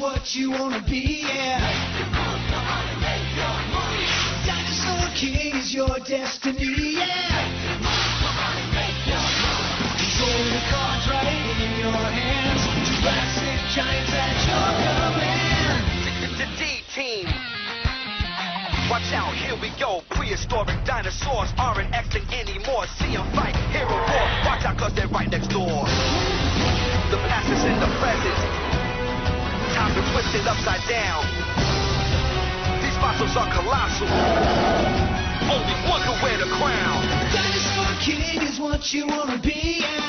what you wanna be, yeah. Dinosaur King is your destiny, yeah. Control the cards right in your hands. Jurassic giants at your command. D team. Watch out, here we go. Prehistoric dinosaurs aren't acting anymore. See 'em fight, hero roar. Watch Time to twist it upside down. These fossils are colossal. Only one can wear the crown. Dinosaur King is what you wanna be, yeah.